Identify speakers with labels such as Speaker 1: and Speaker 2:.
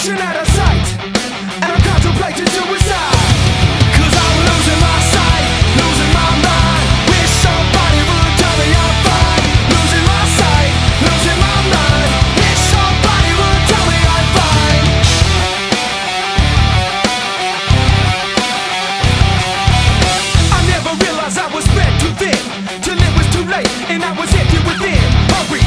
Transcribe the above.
Speaker 1: suffocation at her sight And I'm contemplating I'm losing my sight, losing my mind. Wish somebody would tell me I'm fine. Losing my sight, losing my mind. Wish somebody would tell me I'm fine. I never realized I was fed too thin. Till it was too late and I was empty within. Hurry,